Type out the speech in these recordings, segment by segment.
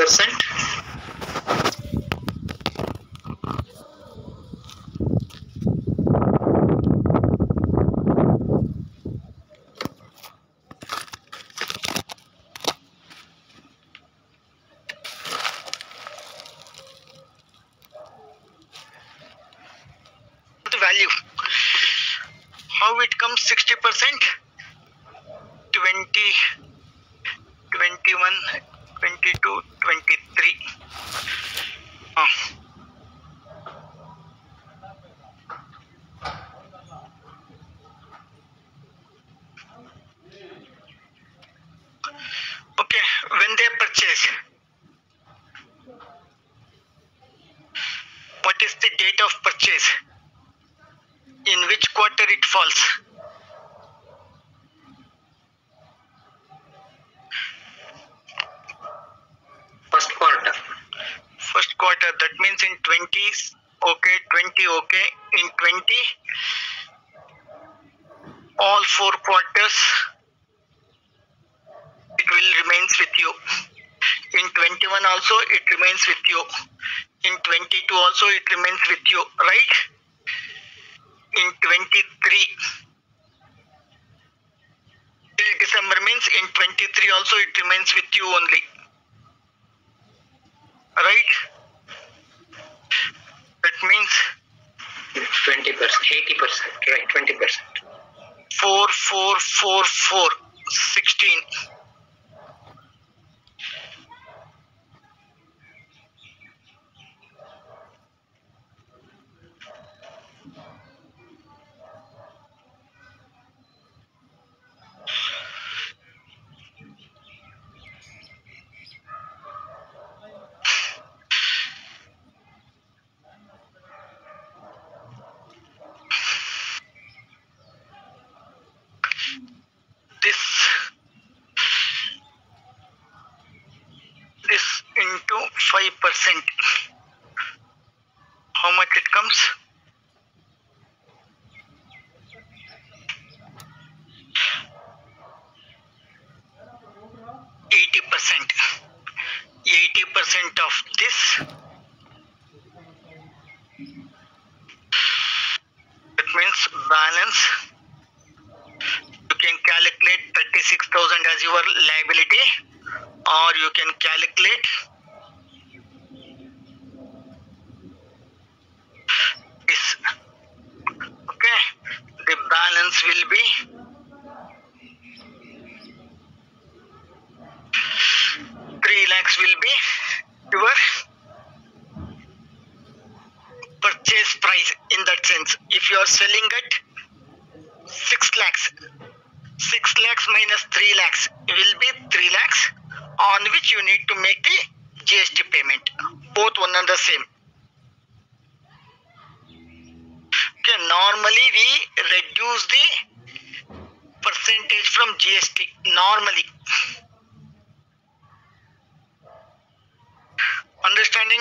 percent. the value. How it comes 60 percent? 20, 21, 22, 23. Ah. Okay, when they purchase, what is the date of purchase? in which quarter it falls. First quarter. First quarter, that means in 20s, okay, 20, okay, in 20, all four quarters, it will remains with you. In 21 also, it remains with you. In 22 also, it remains with you, right? in 23 till December means in 23 also it remains with you only right means 20 percent. 80 percent. Right. 20 percent. 4 4 4 4 16 this this into 5 percent how much it comes Eighty percent. Eighty percent of this. It means balance you can calculate 36,000 as your liability or you can calculate this okay the will be three lakhs will be your purchase price in that sense if you are selling at 6 lakhs 6 lakhs minus 3 lakhs will be 3 lakhs on which you need to make the GST payment. Both one and the same. Okay, normally we reduce the percentage from GST. Normally. Understanding?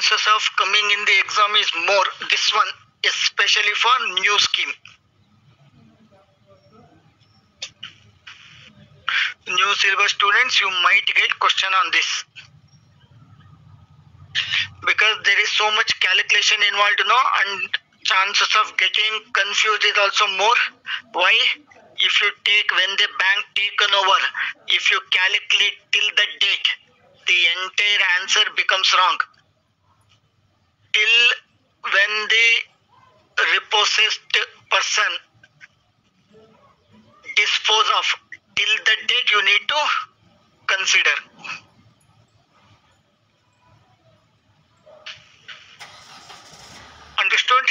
Chances of coming in the exam is more. This one, especially for new scheme. New syllabus students, you might get question on this. Because there is so much calculation involved, you know, and chances of getting confused is also more. Why? If you take when the bank taken over, if you calculate till the date, the entire answer becomes wrong. Till when the repossessed person dispose of, till the date you need to consider. Understood?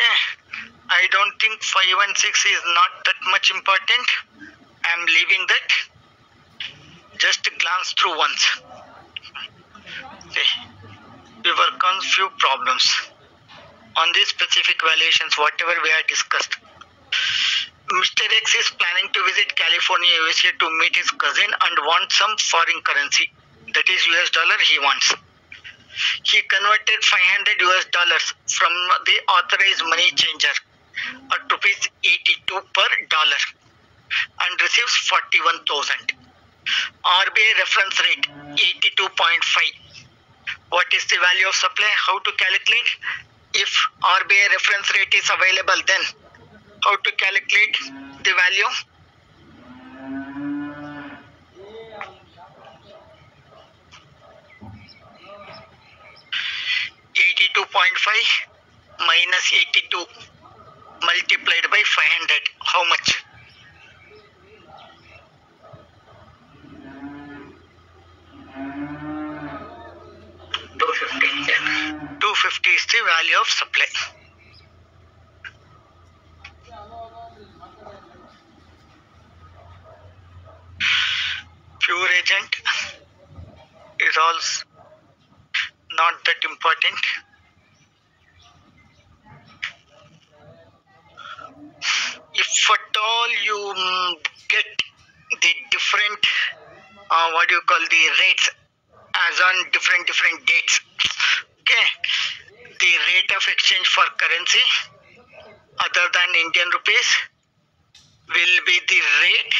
Okay. I don't think 5 and 6 is not that much important. I'm leaving that. just glance through once. Okay. We work on few problems on these specific valuations, whatever we have discussed. Mr. X is planning to visit California, USA to meet his cousin and want some foreign currency. That is US dollar he wants. He converted 500 US dollars from the authorized money changer at rupees 82 per dollar and receives 41,000. RBI reference rate 82.5. What is the value of supply? How to calculate? If RBI reference rate is available, then how to calculate the value? Eighty-two point five minus eighty-two multiplied by five hundred. How much? Two fifty. Two fifty is the value of supply. Pure agent is also not that important. If at all you mm, get the different, uh, what do you call the rates as on different different dates, okay? The rate of exchange for currency other than indian rupees will be the rate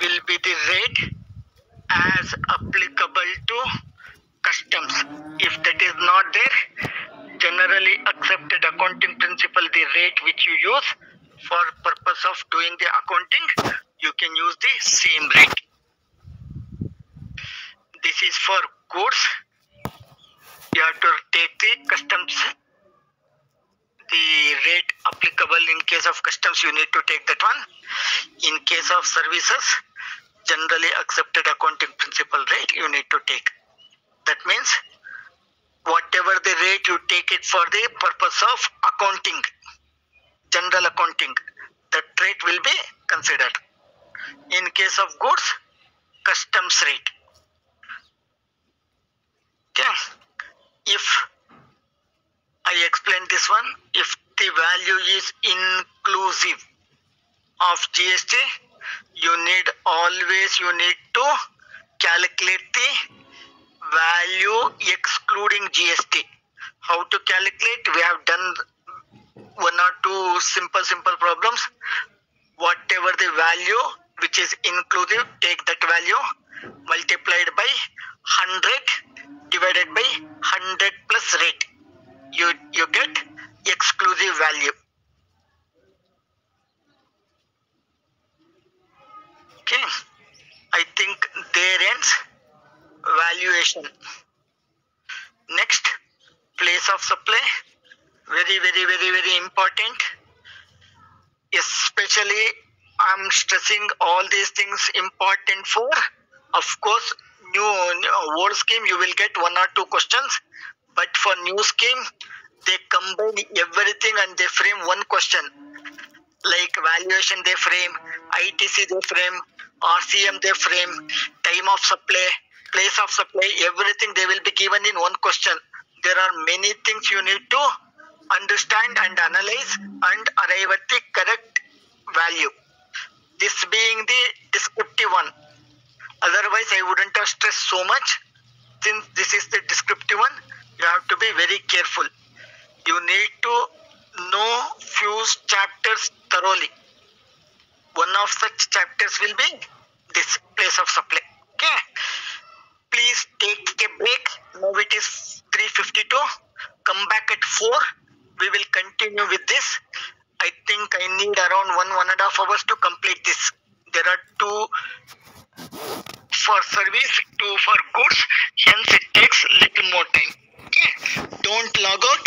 will be the rate as applicable to customs. If that is not there generally accepted accounting principle the rate which you use for purpose of doing the accounting you can use the same rate. This is for goods you have to take the customs the rate applicable in case of customs you need to take that one. In case of services generally accepted accounting principle rate you need to take. That means whatever the rate you take it for the purpose of accounting general accounting that rate will be considered. In case of goods customs rate. Okay. If i explain this one if the value is inclusive of gst you need always you need to calculate the value excluding gst how to calculate? We have done one or two simple simple problems. Whatever the value which is inclusive take that value multiplied by 100 divided by 100 plus rate. You you get exclusive value okay i think there ends valuation next place of supply very very very very important especially i'm stressing all these things important for. Of course new, new old scheme you will get one or two questions but for new scheme they combine everything and they frame one question. Like valuation they frame itc they frame rcm they frame time of supply place of supply everything they will be given in one question. There are many things you need to understand and analyze and arrive at the correct value. This being the descriptive one. Otherwise i wouldn't have stressed so much. Since this is the descriptive one you have to be very careful. You need to know few chapters thoroughly. One of such chapters will be this place of supply. Okay? Please take a break. Now it is 352 come back at 4 we will continue with this. I think i need around one one and a half hours to complete this. There are two for service two for goods. Hence it takes little more time. Okay? Don't log out